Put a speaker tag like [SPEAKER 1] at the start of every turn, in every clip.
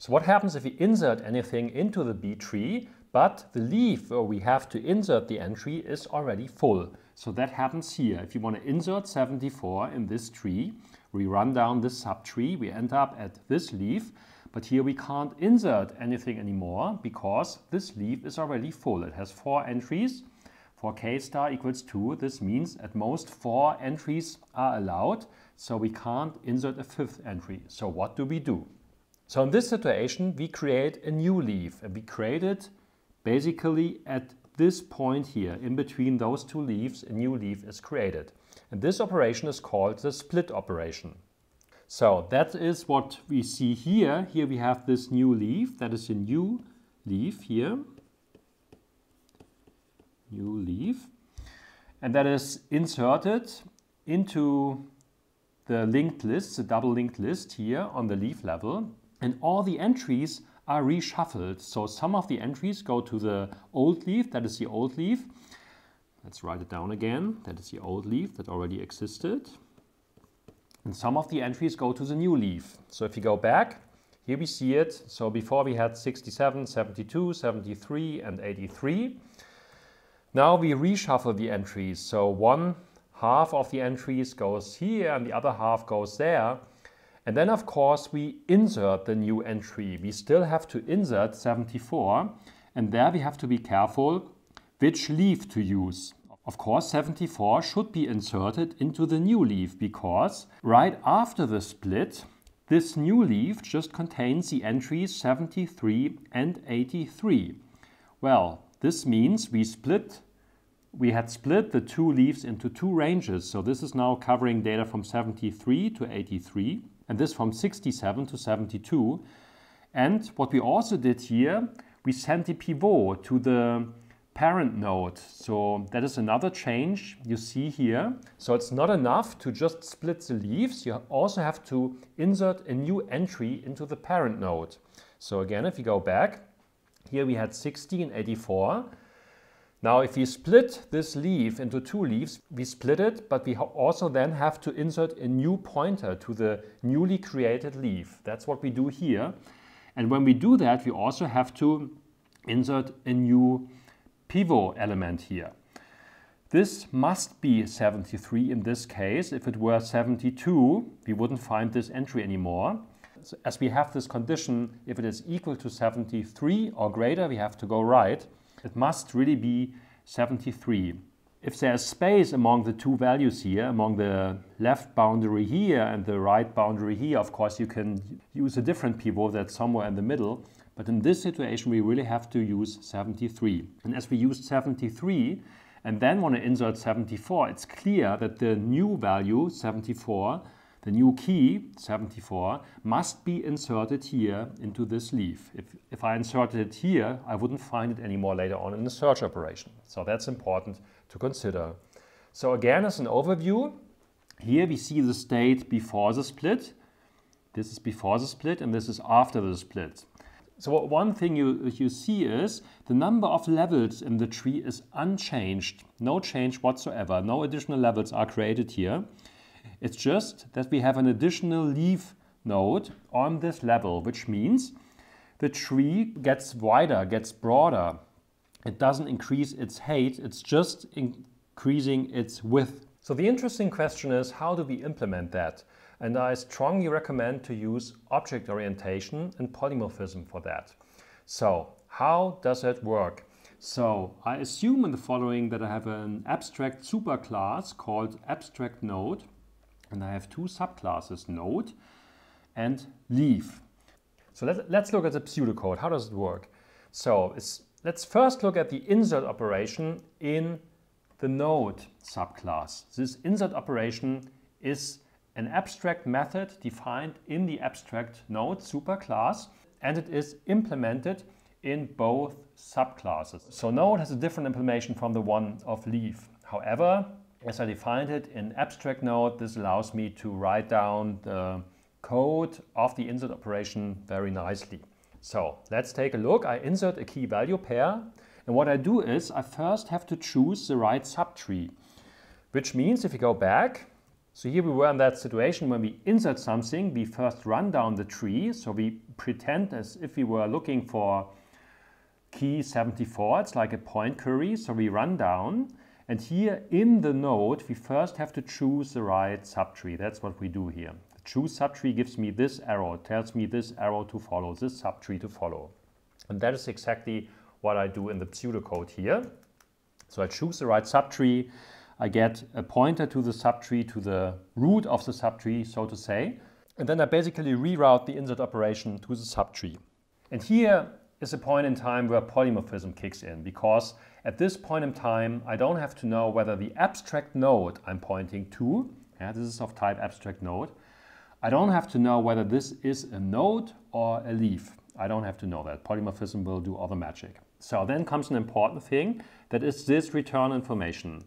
[SPEAKER 1] So what happens if we insert anything into the B tree, but the leaf where we have to insert the entry is already full? So that happens here. If you want to insert 74 in this tree, we run down this subtree, we end up at this leaf, but here we can't insert anything anymore because this leaf is already full. It has four entries. For k star equals 2, this means at most four entries are allowed, so we can't insert a fifth entry. So what do we do? So in this situation, we create a new leaf, and we create it basically at this point here. In between those two leaves, a new leaf is created. And this operation is called the split operation. So that is what we see here. Here we have this new leaf. That is a new leaf here. New leaf. And that is inserted into the linked list, the double linked list here on the leaf level. And all the entries are reshuffled. So some of the entries go to the old leaf, that is the old leaf. Let's write it down again. That is the old leaf that already existed. And some of the entries go to the new leaf. So if you go back, here we see it. So before we had 67, 72, 73 and 83. Now we reshuffle the entries. So one half of the entries goes here and the other half goes there. And then of course we insert the new entry. We still have to insert 74 and there we have to be careful which leaf to use. Of course, 74 should be inserted into the new leaf because right after the split, this new leaf just contains the entries 73 and 83. Well, this means we split we had split the two leaves into two ranges. So this is now covering data from 73 to 83 and this from 67 to 72. And what we also did here, we sent the pivot to the parent node. So that is another change you see here. So it's not enough to just split the leaves. You also have to insert a new entry into the parent node. So again, if you go back, here we had 60 and 84. Now if we split this leaf into two leaves, we split it, but we also then have to insert a new pointer to the newly created leaf. That's what we do here. And when we do that, we also have to insert a new pivot element here. This must be 73 in this case. If it were 72, we wouldn't find this entry anymore. So as we have this condition, if it is equal to 73 or greater, we have to go right. It must really be 73. If there's space among the two values here, among the left boundary here and the right boundary here, of course you can use a different pivot that's somewhere in the middle. But in this situation, we really have to use 73. And as we used 73 and then want to insert 74, it's clear that the new value, 74, the new key, 74, must be inserted here into this leaf. If, if I inserted it here, I wouldn't find it anymore later on in the search operation. So that's important to consider. So again, as an overview, here we see the state before the split. This is before the split and this is after the split. So one thing you, you see is the number of levels in the tree is unchanged. No change whatsoever. No additional levels are created here. It's just that we have an additional leaf node on this level, which means the tree gets wider, gets broader. It doesn't increase its height, it's just increasing its width. So the interesting question is how do we implement that? And I strongly recommend to use object orientation and polymorphism for that. So how does it work? So I assume in the following that I have an abstract superclass called abstract node and I have two subclasses node and leaf. So let, let's look at the pseudocode. How does it work? So let's first look at the insert operation in the node subclass. This insert operation is an abstract method defined in the abstract node superclass and it is implemented in both subclasses. So node has a different implementation from the one of leaf. However, as I defined it in abstract node, this allows me to write down the code of the insert operation very nicely. So let's take a look. I insert a key value pair and what I do is I first have to choose the right subtree, which means if you go back, So here we were in that situation when we insert something, we first run down the tree. So we pretend as if we were looking for key 74. It's like a point query. So we run down. And here in the node, we first have to choose the right subtree. That's what we do here. The choose subtree gives me this arrow, tells me this arrow to follow, this subtree to follow. And that is exactly what I do in the pseudocode here. So I choose the right subtree. I get a pointer to the subtree, to the root of the subtree, so to say. And then I basically reroute the insert operation to the subtree. And here is a point in time where polymorphism kicks in because at this point in time, I don't have to know whether the abstract node I'm pointing to, yeah, this is of type abstract node, I don't have to know whether this is a node or a leaf. I don't have to know that. Polymorphism will do all the magic. So then comes an important thing, that is this return information.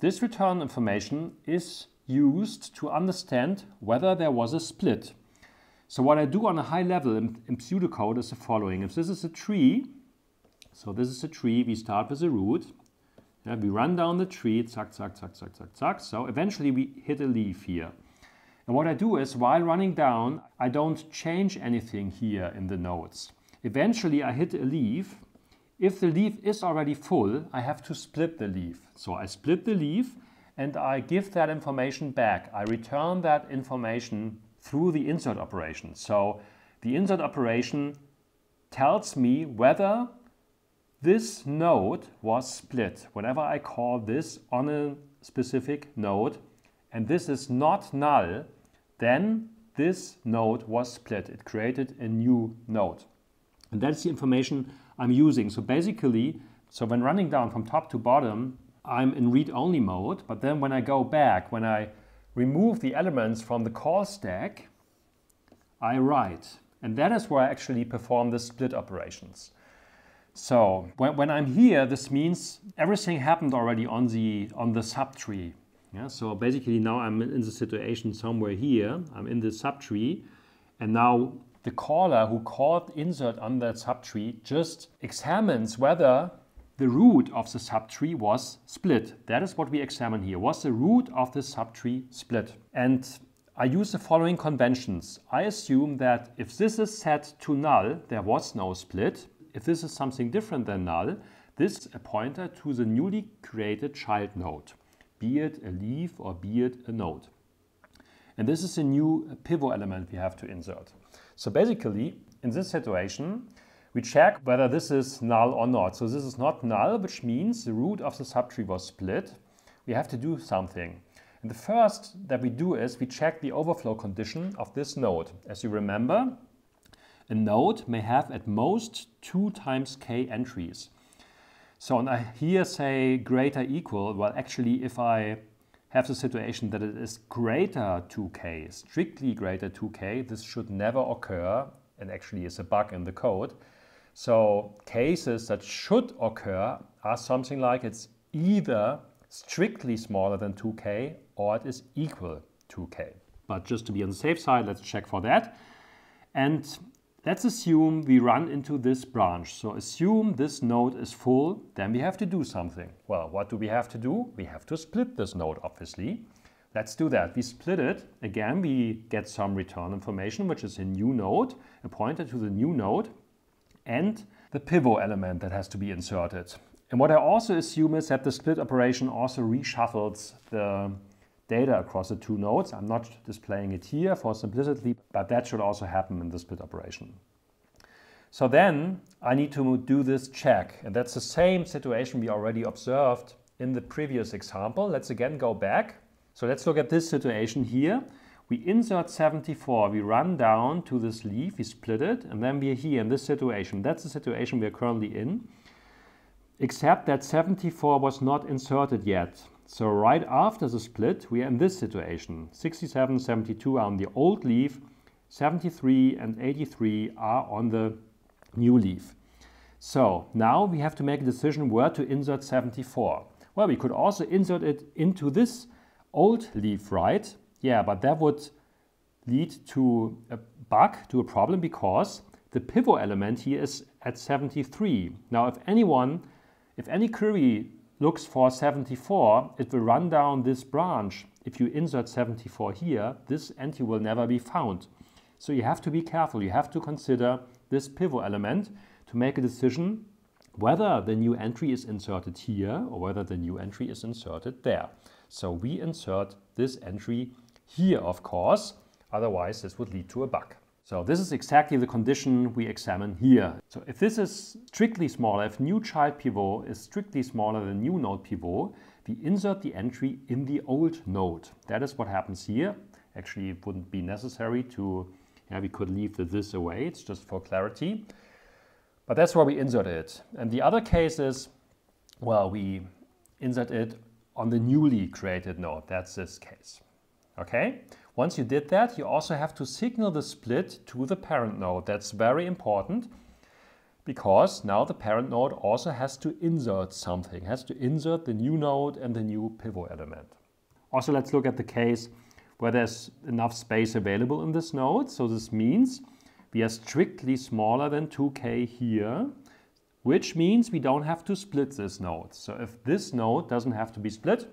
[SPEAKER 1] This return information is used to understand whether there was a split. So what I do on a high level in, in pseudocode is the following. If this is a tree, so this is a tree, we start with a root, yeah, we run down the tree, zack, zack, zack, zack, zack, zack. So eventually we hit a leaf here. And what I do is, while running down, I don't change anything here in the nodes. Eventually I hit a leaf, if the leaf is already full, I have to split the leaf. So I split the leaf and I give that information back. I return that information through the insert operation. So the insert operation tells me whether this node was split. Whenever I call this on a specific node and this is not null, then this node was split. It created a new node. And that's the information I'm using. So basically, so when running down from top to bottom, I'm in read-only mode, but then when I go back, when I remove the elements from the call stack, I write. And that is where I actually perform the split operations. So when, when I'm here, this means everything happened already on the, on the subtree. Yeah, so basically now I'm in the situation somewhere here, I'm in the subtree, and now the caller who called insert on that subtree just examines whether the root of the subtree was split. That is what we examine here. Was the root of the subtree split? And I use the following conventions. I assume that if this is set to null, there was no split. If this is something different than null, this is a pointer to the newly created child node, be it a leaf or be it a node. And this is a new pivot element we have to insert. So basically, in this situation, we check whether this is null or not. So this is not null, which means the root of the subtree was split. We have to do something. And the first that we do is we check the overflow condition of this node. As you remember, a node may have at most two times k entries. So and I here say greater equal, well actually if I have the situation that it is greater 2k, strictly greater 2k, this should never occur and actually is a bug in the code. So cases that should occur are something like it's either strictly smaller than 2k or it is equal to k. But just to be on the safe side, let's check for that. And Let's assume we run into this branch. So assume this node is full, then we have to do something. Well, what do we have to do? We have to split this node, obviously. Let's do that. We split it. Again, we get some return information, which is a new node, a pointer to the new node, and the pivot element that has to be inserted. And what I also assume is that the split operation also reshuffles the data across the two nodes. I'm not displaying it here for simplicity, but that should also happen in the split operation. So then I need to do this check, and that's the same situation we already observed in the previous example. Let's again go back. So let's look at this situation here. We insert 74, we run down to this leaf, we split it, and then we're here in this situation. That's the situation we're currently in, except that 74 was not inserted yet. So right after the split, we are in this situation. 67, 72 are on the old leaf, 73 and 83 are on the new leaf. So now we have to make a decision where to insert 74. Well, we could also insert it into this old leaf, right? Yeah, but that would lead to a bug, to a problem, because the pivot element here is at 73. Now, if anyone, if any query looks for 74, it will run down this branch. If you insert 74 here, this entry will never be found. So you have to be careful. You have to consider this pivot element to make a decision whether the new entry is inserted here or whether the new entry is inserted there. So we insert this entry here, of course, otherwise this would lead to a bug. So this is exactly the condition we examine here. So if this is strictly smaller, if new child pivot is strictly smaller than new node pivot, we insert the entry in the old node. That is what happens here. Actually, it wouldn't be necessary to, yeah, we could leave the this away. It's just for clarity. But that's where we insert it. And the other case is, well, we insert it on the newly created node. That's this case. Okay? Once you did that, you also have to signal the split to the parent node. That's very important because now the parent node also has to insert something, has to insert the new node and the new pivot element. Also, let's look at the case where there's enough space available in this node. So this means we are strictly smaller than 2k here, which means we don't have to split this node. So if this node doesn't have to be split,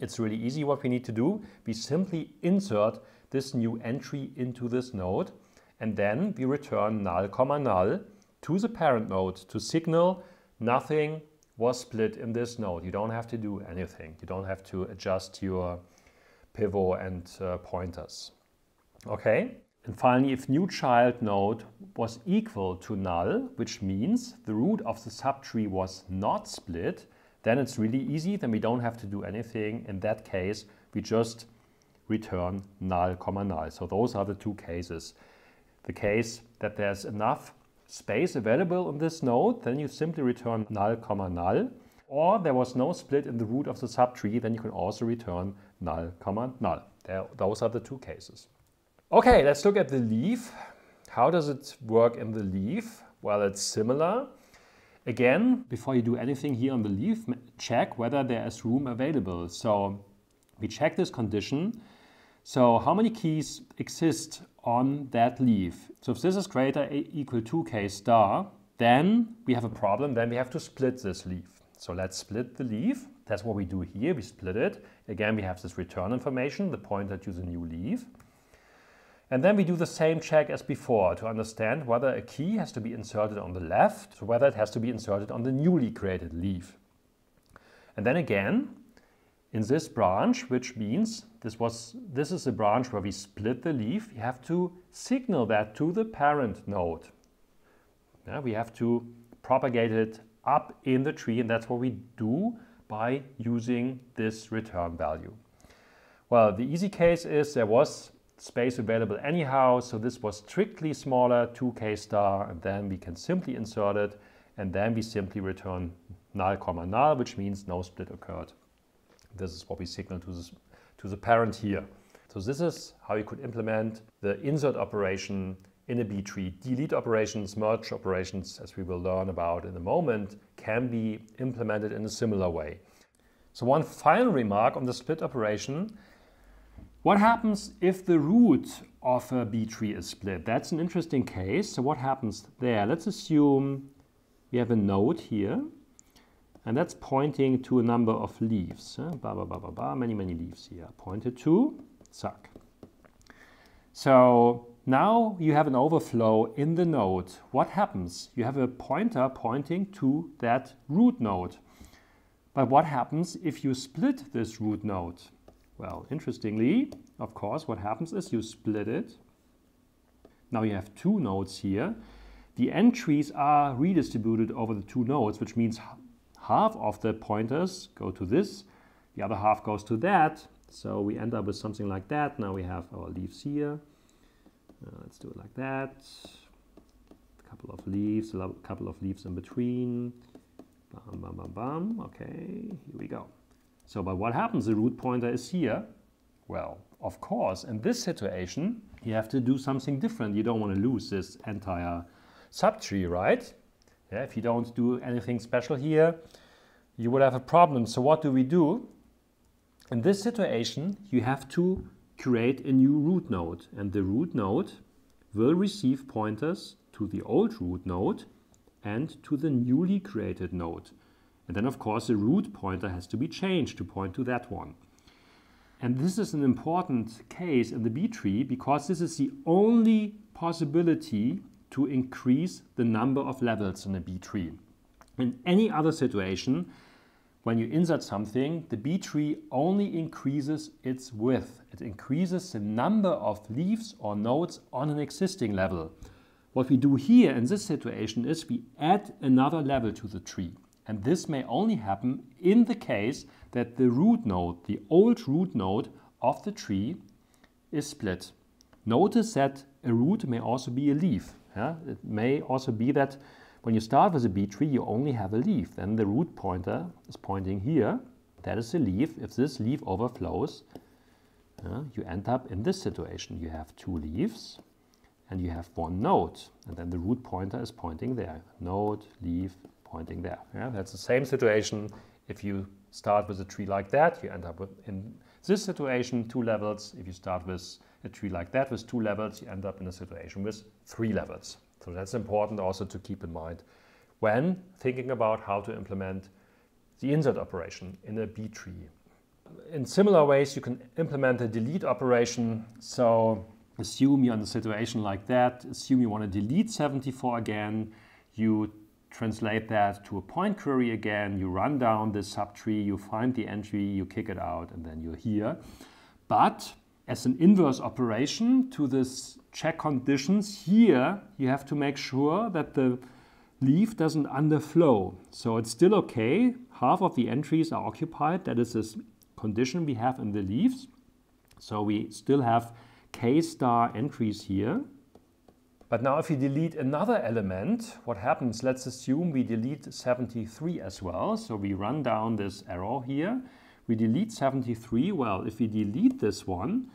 [SPEAKER 1] it's really easy what we need to do. We simply insert this new entry into this node and then we return null comma null to the parent node to signal nothing was split in this node. You don't have to do anything. You don't have to adjust your pivot and uh, pointers. Okay? And finally, if new child node was equal to null, which means the root of the subtree was not split, then it's really easy. Then we don't have to do anything. In that case, we just return null comma null. So those are the two cases. The case that there's enough space available in this node, then you simply return null comma null. Or there was no split in the root of the subtree, then you can also return null comma null. There, those are the two cases. Okay, let's look at the leaf. How does it work in the leaf? Well, it's similar. Again, before you do anything here on the leaf, check whether there is room available. So we check this condition. So how many keys exist on that leaf? So if this is greater equal to k star, then we have a problem. Then we have to split this leaf. So let's split the leaf. That's what we do here. We split it. Again, we have this return information, the pointer to the new leaf. And then we do the same check as before to understand whether a key has to be inserted on the left, so whether it has to be inserted on the newly created leaf. And then again, in this branch, which means this, was, this is a branch where we split the leaf, we have to signal that to the parent node. Yeah, we have to propagate it up in the tree, and that's what we do by using this return value. Well, the easy case is there was space available anyhow. So this was strictly smaller 2k star and then we can simply insert it and then we simply return null comma null, which means no split occurred. This is what we signal to, this, to the parent here. So this is how you could implement the insert operation in a B tree. Delete operations, merge operations, as we will learn about in a moment, can be implemented in a similar way. So one final remark on the split operation what happens if the root of a B tree is split? That's an interesting case. So what happens there? Let's assume we have a node here, and that's pointing to a number of leaves. Many, many leaves here. Pointed to, suck. So now you have an overflow in the node. What happens? You have a pointer pointing to that root node. But what happens if you split this root node? Well, interestingly, of course, what happens is you split it. Now you have two nodes here. The entries are redistributed over the two nodes, which means half of the pointers go to this, the other half goes to that. So we end up with something like that. Now we have our leaves here. Uh, let's do it like that. A couple of leaves, a couple of leaves in between. Bam, bam, bam, bam. Okay, here we go. So, but what happens? The root pointer is here. Well, of course, in this situation, you have to do something different. You don't want to lose this entire subtree, right? Yeah, if you don't do anything special here, you would have a problem. So what do we do? In this situation, you have to create a new root node. And the root node will receive pointers to the old root node and to the newly created node. And then, of course, the root pointer has to be changed to point to that one. And this is an important case in the B tree because this is the only possibility to increase the number of levels in a B tree. In any other situation, when you insert something, the B tree only increases its width. It increases the number of leaves or nodes on an existing level. What we do here in this situation is we add another level to the tree. And this may only happen in the case that the root node, the old root node of the tree is split. Notice that a root may also be a leaf. Yeah? It may also be that when you start with a B tree, you only have a leaf. Then the root pointer is pointing here. That is a leaf. If this leaf overflows, you end up in this situation. You have two leaves and you have one node. And then the root pointer is pointing there. Node, leaf, pointing there. Yeah? That's the same situation. If you start with a tree like that, you end up with, in this situation, two levels. If you start with a tree like that with two levels, you end up in a situation with three levels. So that's important also to keep in mind when thinking about how to implement the insert operation in a B tree. In similar ways, you can implement a delete operation. So assume you're in a situation like that. Assume you want to delete 74 again. You translate that to a point query again. You run down this subtree, you find the entry, you kick it out, and then you're here. But as an inverse operation to this check conditions, here you have to make sure that the leaf doesn't underflow. So it's still okay. Half of the entries are occupied. That is this condition we have in the leaves. So we still have k star entries here. But now if you delete another element, what happens? Let's assume we delete 73 as well. So we run down this arrow here. We delete 73. Well, if we delete this one,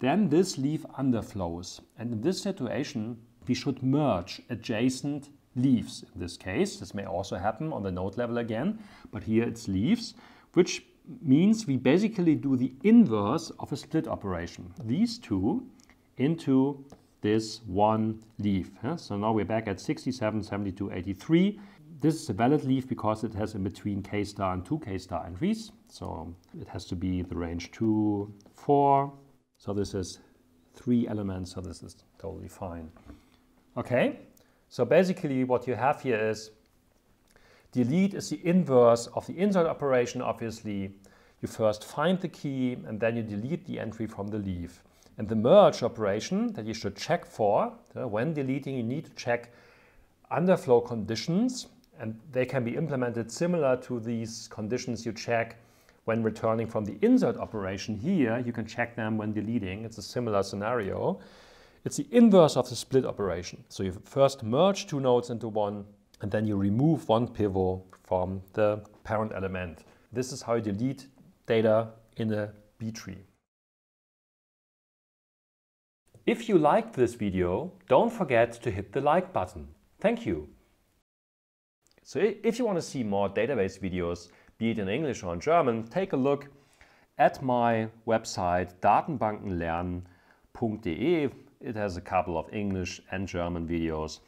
[SPEAKER 1] then this leaf underflows. And in this situation, we should merge adjacent leaves in this case. This may also happen on the node level again, but here it's leaves, which means we basically do the inverse of a split operation. These two into this one leaf. So now we're back at 67, 72, 83. This is a valid leaf because it has in between k star and 2 k star entries. So it has to be the range 2, 4, so this is three elements, so this is totally fine. Okay, so basically what you have here is delete is the inverse of the insert operation, obviously. You first find the key and then you delete the entry from the leaf. And the merge operation that you should check for, uh, when deleting you need to check underflow conditions and they can be implemented similar to these conditions you check when returning from the insert operation here, you can check them when deleting. It's a similar scenario. It's the inverse of the split operation. So you first merge two nodes into one, and then you remove one pivot from the parent element. This is how you delete data in a B tree. If you liked this video, don't forget to hit the like button. Thank you. So if you want to see more database videos, be it in English or in German, take a look at my website datenbankenlernen.de. It has a couple of English and German videos.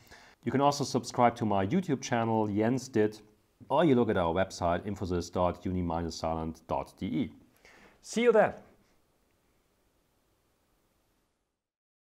[SPEAKER 1] You can also subscribe to my YouTube channel, Jens Dittrich, or you look at our website, infosys.uni-saarland.de. See you there!